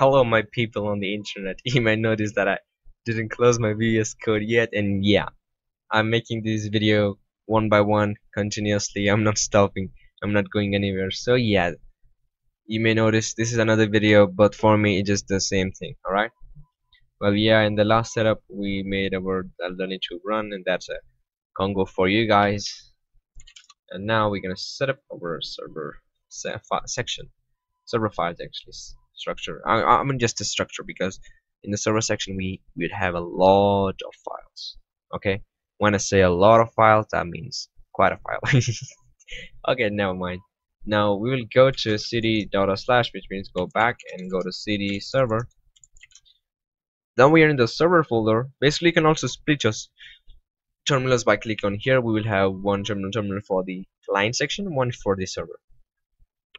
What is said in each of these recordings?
hello my people on the internet. You might notice that I didn't close my VS code yet and yeah I'm making this video one by one continuously. I'm not stopping. I'm not going anywhere. So yeah you may notice this is another video but for me it's just the same thing alright well yeah in the last setup we made our Elderny to run and that's a Congo for you guys. And now we're gonna set up our server se section. Server files actually structure. I, I mean just the structure because in the server section we would have a lot of files okay? When I say a lot of files that means quite a file. Okay never mind. Now we will go to cd data slash which means go back and go to cd server. Then we are in the server folder. Basically you can also split just terminals by click on here. We will have one terminal terminal for the client section one for the server.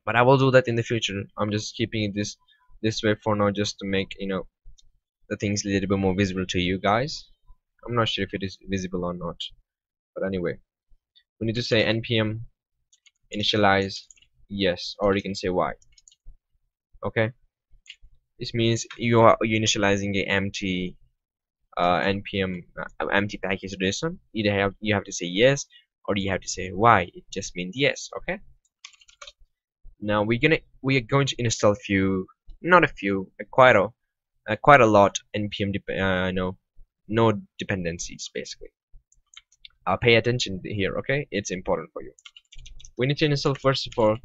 But I will do that in the future. I'm just keeping this this way for now just to make you know the things a little bit more visible to you guys. I'm not sure if it is visible or not but anyway. We need to say npm initialize yes or you can say y. Okay? This means you are initializing a empty uh, npm uh, empty package JSON either have you have to say yes or you have to say y. It just means yes okay? Now we're gonna we are going to install a few not a few a quite a, a quite a lot npm uh, no node dependencies basically. Uh, pay attention here okay? It's important for you. We need to install first of all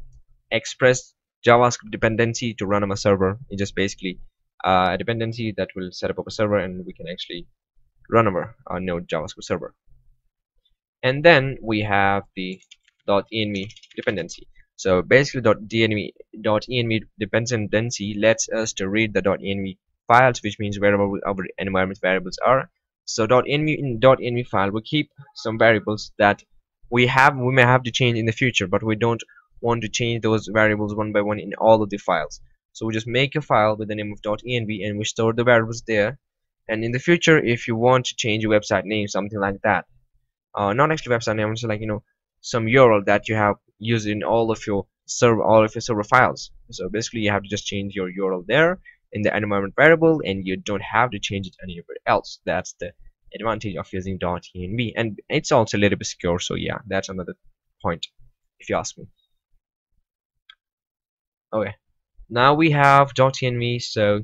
express javascript dependency to run on a server. It's just basically uh, a dependency that will set up a server and we can actually run over our node javascript server. And then we have the .env dependency so basically .env .env dependency lets us to read the .env files which means wherever our environment variables are. So .env in .env file we keep some variables that we have we may have to change in the future but we don't want to change those variables one by one in all of the files. So we just make a file with the name of .env and we store the variables there. And in the future if you want to change your website name something like that uh, not actually website name it's like you know some URL that you have used in all of your server all of your server files. So basically you have to just change your URL there in the environment variable and you don't have to change it anywhere else. That's the advantage of using .env and it's also a little bit secure so yeah that's another point if you ask me. Okay. Now we have .env so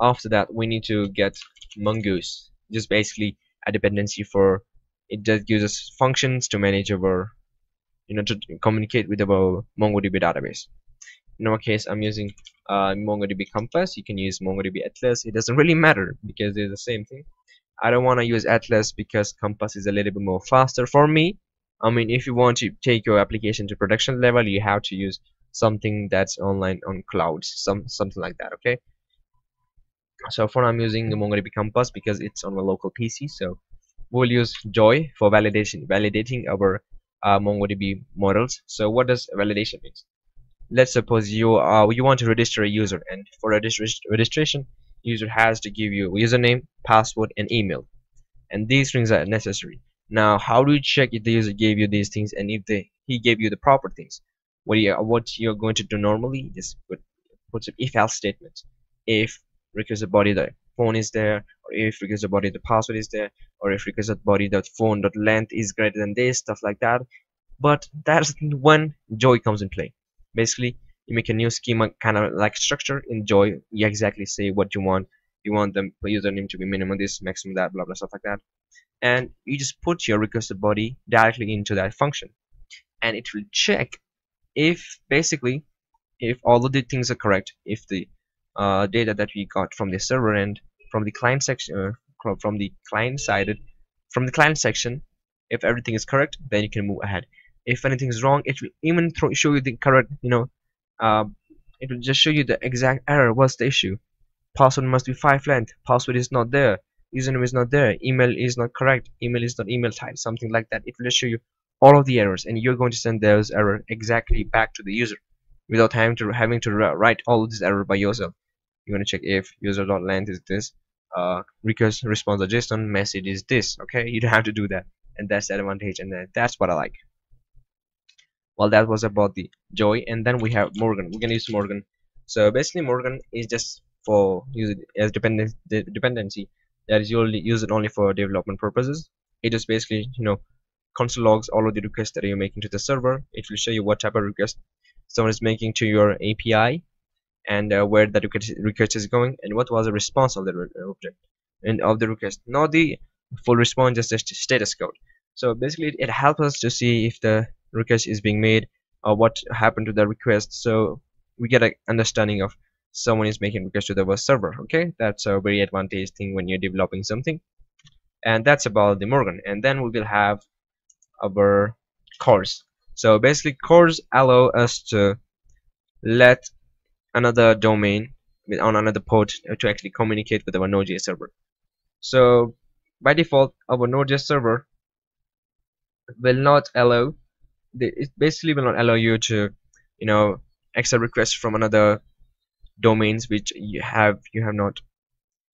after that we need to get mongoose. Just basically a dependency for it just gives us functions to manage our you know to communicate with our MongoDB database. In our case I'm using uh, MongoDB Compass. You can use MongoDB Atlas. It doesn't really matter because they're the same thing. I don't want to use Atlas because Compass is a little bit more faster for me. I mean if you want to take your application to production level you have to use something that's online on clouds some something like that okay? So for now I'm using the MongoDB Compass because it's on a local PC so we'll use Joi for validation validating our uh, MongoDB models. So what does validation mean let's suppose you uh, you want to register a user and for a registration user has to give you username password and email. And these things are necessary. Now how do you check if the user gave you these things and if they he gave you the proper things? What you what you're going to do normally is put put some if else statements. If requested body the phone is there or if requested body the password is there or if requested body the phone dot length is greater than this stuff like that. But that's when Joi comes in play. Basically you make a new schema kind of like structure in Joi. You exactly say what you want. You want the username to be minimum this maximum that blah blah stuff like that. And you just put your requested body directly into that function. And it will check if basically if all of the things are correct if the uh, data that we got from the server end from the client section uh, from the client sided from the client section if everything is correct then you can move ahead. If anything is wrong it will even throw, show you the correct you know uh, it will just show you the exact error what's the issue? Password must be 5 length password is not there username is not there email is not correct email is not email type something like that. It will just show you all of the errors and you're going to send those error exactly back to the user without having to having to write all of this error by yourself going to check if user.length is this uh request response JSON message is this okay? You don't have to do that. And that's the advantage and that's what I like. Well that was about the Joi and then we have Morgan. We're gonna use Morgan. So basically Morgan is just for use as dependency that is usually use it only for development purposes. It just basically you know console logs all of the requests that you're making to the server. It will show you what type of request someone is making to your API and uh, where the request is going and what was the response of the object and of the request. Not the full response just the status code. So basically it helps us to see if the request is being made or what happened to the request. So we get an understanding of someone is making request to the web server okay? That's a very advantage thing when you're developing something. And that's about the Morgan. And then we will have our CORS so basically CORS allow us to let another domain on another port uh, to actually communicate with our Node.js server. So by default our Node.js server will not allow it basically will not allow you to you know accept requests from another domains which you have you have not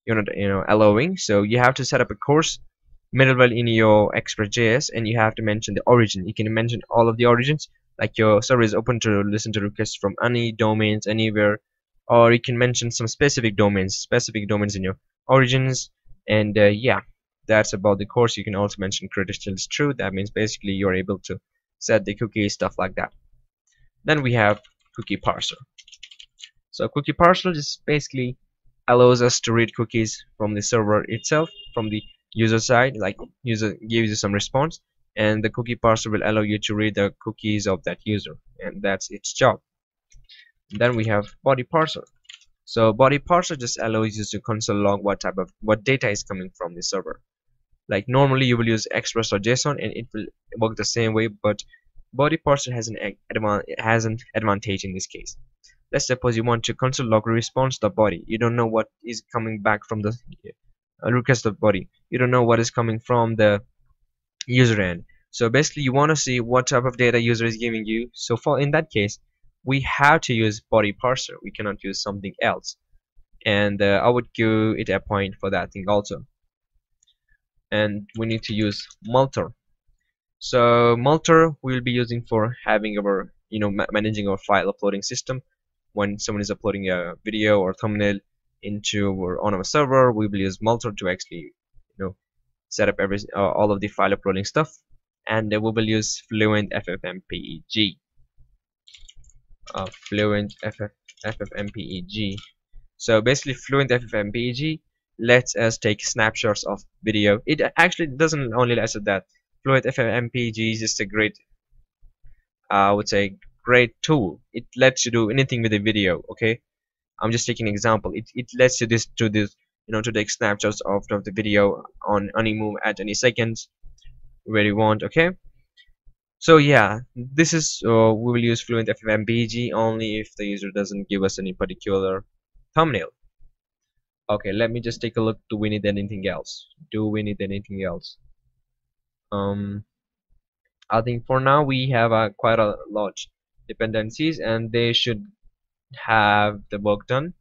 you're not you know allowing. So you have to set up a CORS middleware in your express.js and you have to mention the origin. You can mention all of the origins like your server is open to listen to requests from any domains anywhere or you can mention some specific domains specific domains in your origins. And uh, yeah that's about the CORS you can also mention credentials. True that means basically you're able to set the cookie stuff like that. Then we have cookie parser so cookie parser just basically allows us to read cookies from the server itself from the user side like user gives you some response and the cookie parser will allow you to read the cookies of that user and that's its job. Then we have body parser. So body parser just allows you to console log what type of what data is coming from the server. Like normally you will use express or json and it will work the same way but body parser has an has an advantage in this case. Let's suppose you want to console log response the body. You don't know what is coming back from the uh, request body. You don't know what is coming from the user end. So basically you want to see what type of data user is giving you. So for in that case we have to use body parser. We cannot use something else. And uh, I would give it a point for that thing also. And we need to use multer. So multer we'll be using for having our you know ma managing our file uploading system. When someone is uploading a video or thumbnail into or on our server we will use multer to actually you know set up every uh, all of the file uploading stuff and uh, we will use fluent ffmpeg uh, fluent FF, ffmpeg so basically fluent ffmpeg lets us take snapshots of video. It actually doesn't only let us that. Fluent ffmpeg is just a great uh, I would say great tool. It lets you do anything with a video okay? I'm just taking an example. It, it lets you this to this you know to take snapshots of, of the video on any move at any seconds where you want okay? So yeah this is uh, we will use fluent ffmpeg only if the user doesn't give us any particular thumbnail. Okay let me just take a look. Do we need anything else? Do we need anything else? Um I think for now we have uh, quite a lot dependencies and they should have the work done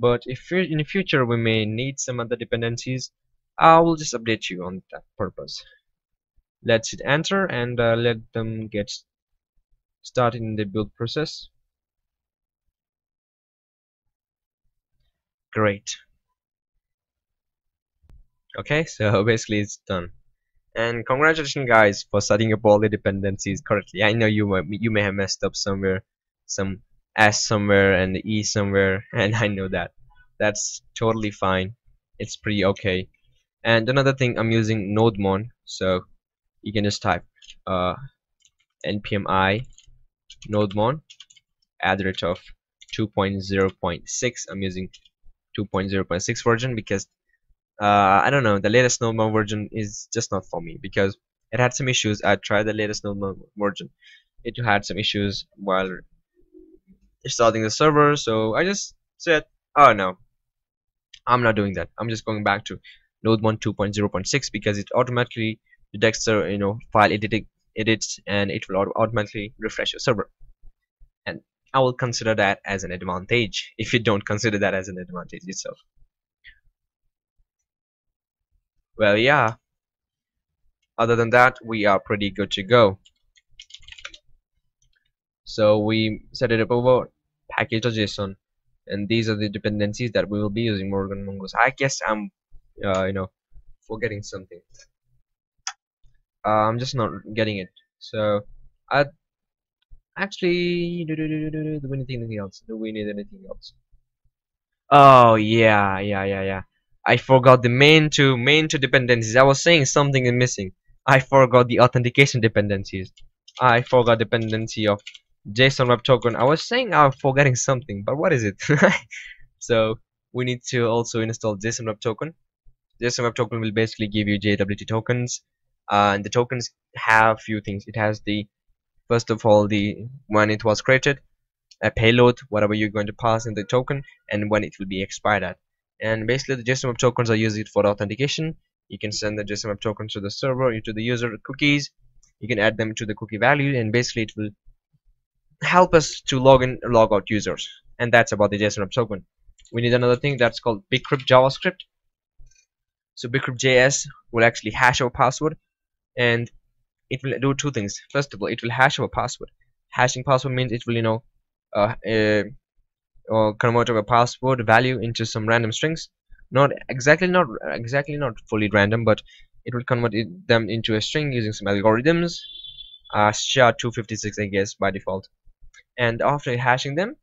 but if in the future we may need some other dependencies I will just update you on that purpose. Let's hit enter and uh, let them get started in the build process. Great. Okay so basically it's done. And congratulations guys for setting up all the dependencies correctly. I know you you may have messed up somewhere some S somewhere and E somewhere and I know that. That's totally fine. It's pretty okay. And another thing I'm using nodemon so you can just type uh, npm i nodemon add rate of 2.0.6 I'm using 2.0.6 version because uh, I don't know the latest nodemon version is just not for me because it had some issues. I tried the latest nodemon version. It had some issues while starting the server so I just said oh no. I'm not doing that. I'm just going back to nodemon 2.0.6 because it automatically detects the you know file editing edits and it will automatically refresh your server. And I will consider that as an advantage if you don't consider that as an advantage itself. Well yeah. Other than that we are pretty good to go. So we set it up over package.json and these are the dependencies that we will be using Morgan Mongoose. I guess I'm uh, you know forgetting something. Uh, I'm just not getting it. So I actually do, do, do, do, do, do we need anything else? Do we need anything else? Oh yeah yeah yeah yeah. I forgot the main two main two dependencies. I was saying something is missing. I forgot the authentication dependencies. I forgot dependency of JSON Web Token I was saying I'm forgetting something but what is it? So we need to also install JSON Web Token JSON Web Token will basically give you JWT tokens. Uh, and the tokens have few things. It has the first of all the when it was created a payload whatever you're going to pass in the token and when it will be expired at. And basically the JSON Web tokens are used for authentication. You can send the JSON Web token to the server to the user cookies. You can add them to the cookie value and basically it will help us to log in log out users and that's about the JSON token we need another thing that's called bcrypt javascript. So bcrypt.js will actually hash our password and it will do two things. First of all it will hash our password. Hashing password means it will you know uh, uh, or convert our password value into some random strings. Not exactly not exactly not fully random but it will convert it, them into a string using some algorithms. Uh, SHA-256 I guess by default and after hashing them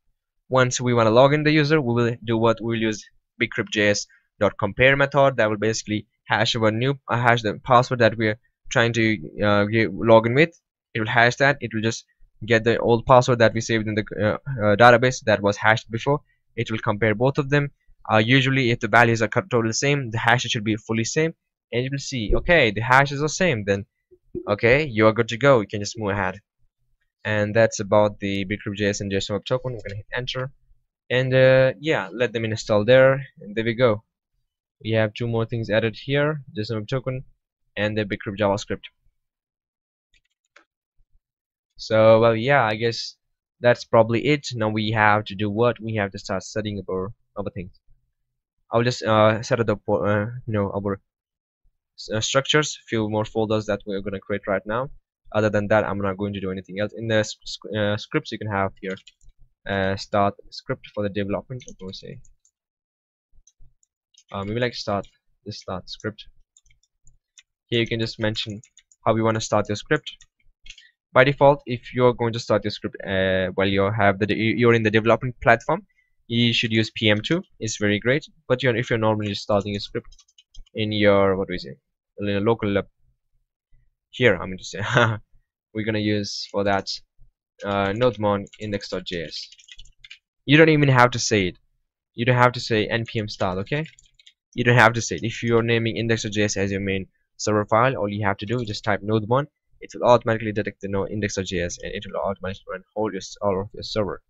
once we want to log in the user we will do what we'll use bcrypt.js dot compare method that will basically hash our new uh, hash the password that we're trying to uh, log in with. It will hash that. It will just get the old password that we saved in the uh, uh, database that was hashed before. It will compare both of them. Uh, usually if the values are totally the same the hashes should be fully same. And you will see okay the hashes are the same then okay you are good to go. You can just move ahead and that's about the bcrypt.js and JSON Web Token. We're gonna hit enter, and uh, yeah, let them install there, and there we go. We have two more things added here: JSON Web Token and the bcrypt JavaScript. So well, yeah, I guess that's probably it. Now we have to do what? We have to start setting up our other things. I'll just uh, set up uh, you know our uh, structures, few more folders that we're gonna create right now other than that I'm not going to do anything else. In the uh, scripts you can have here uh, start script for the development I'm say uh, maybe like start this start script. Here you can just mention how you want to start your script. By default if you're going to start your script uh, while you have the you're in the development platform you should use PM2 it's very great but you're, if you're normally starting a script in your what do we say in a local here I'm going to say we're gonna use for that uh, nodemon index.js you don't even have to say it. You don't have to say npm style okay? You don't have to say it. If you're naming index.js as your main server file all you have to do is just type nodemon it will automatically detect the node index.js and it will automatically run your, all of your server.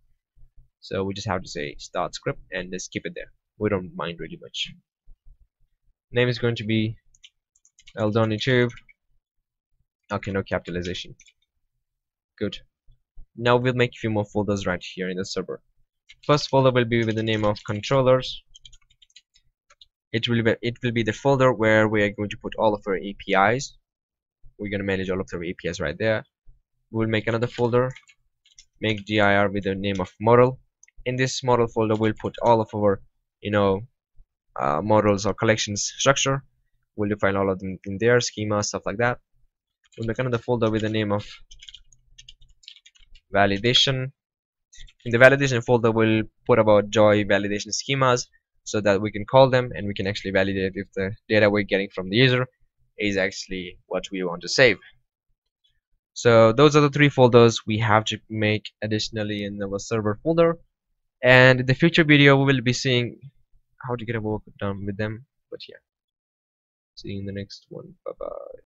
So we just have to say start script and just keep it there. We don't mind really much. Name is going to be Eldon YouTube okay no capitalization. Good. Now we'll make a few more folders right here in the server. First folder will be with the name of controllers. It will be it will be the folder where we are going to put all of our APIs we're going to manage all of our APIs right there. We'll make another folder. Make dir with the name of model. In this model folder we'll put all of our you know uh, models or collections structure. We'll define all of them in there schema stuff like that we'll make another folder with the name of validation. In the validation folder we'll put about Joi validation schemas so that we can call them and we can actually validate if the data we're getting from the user is actually what we want to save. So those are the three folders we have to make additionally in our server folder. And in the future video we will be seeing how to get a work done with them? But yeah see you in the next one. Bye bye